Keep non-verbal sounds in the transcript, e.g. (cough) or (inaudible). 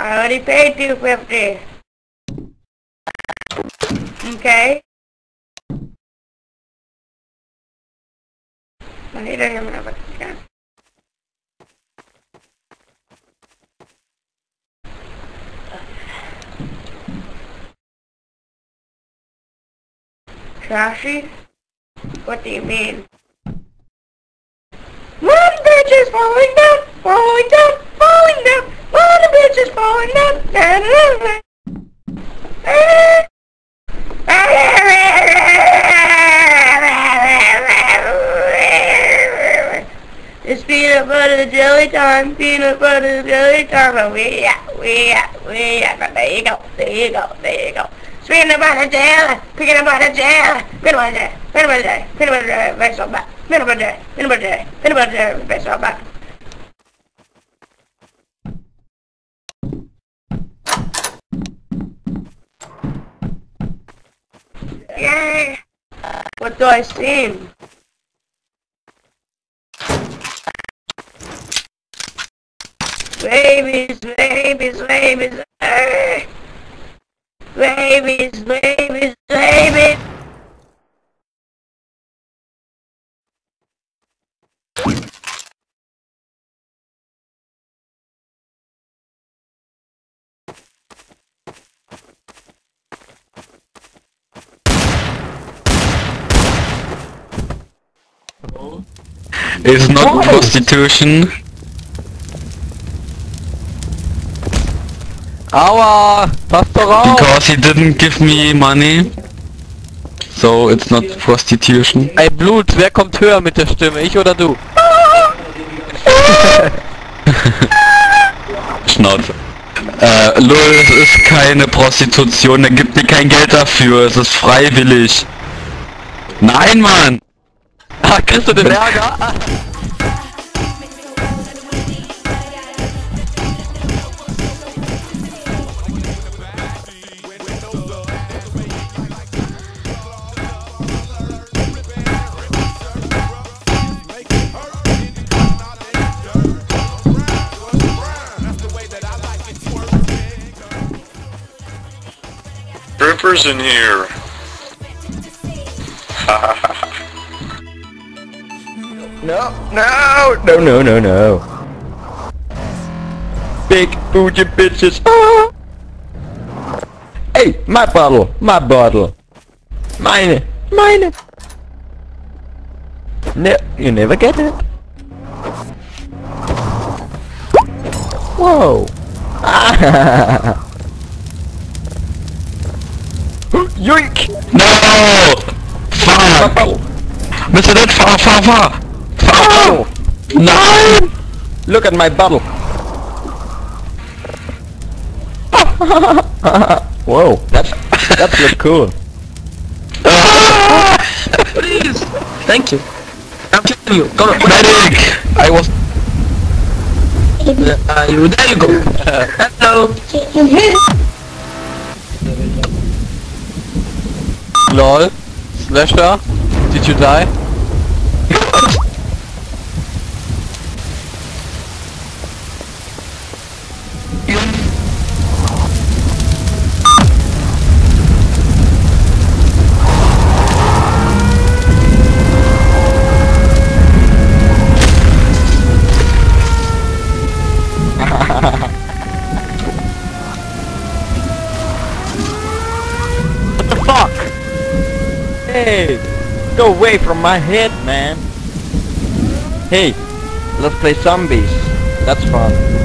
I already paid two fifty. Okay. I need to hear me again. Trashy? What do you mean? One bitch is falling down, falling down, falling down. One bitch is falling da, It's peanut butter jelly time, peanut butter jelly time, and we out, we out, we out. There you go, there you go, there you go. It's Peanut butter jelly, peanut butter jelly, peanut butter jelly, peanut butter jelly, peanut butter jelly, so bad. Peanut butter jelly, peanut butter jelly, peanut butter jelly, very so Yay! What do I see? Babies, babies, babies, eh. babies, babies, babies. It's not prostitution. Aua! Pass doch auf! Because he didn't give me money. So it's not prostitution. Ey Blut, wer kommt höher mit der Stimme? Ich oder du? (laughs) Schnauze. Äh, lol, es ist keine Prostitution, er gibt mir kein Geld dafür, es ist freiwillig. Nein, Mann! Ah, kriegst du den Ärger? In here. (laughs) No, no, no, no, no, no. Big bougie bitches. Ah. Hey, my bottle, my bottle. Meine, meine. No, you never get it. Whoa. Ah. (laughs) Yoink! No! Fuck! Mr. Dead, fahr, fahr, fahr! Fahr! Oh, Nein! look at my bottle. (laughs) Whoa, that's that look cool. Please! Thank you. I'm killing you. Go on. Medic! I was... Uh, you, there you go. Hello. Lol. Slasher. Did you die? Fuck? Hey, go away from my head, man. Hey, let's play zombies. That's fun.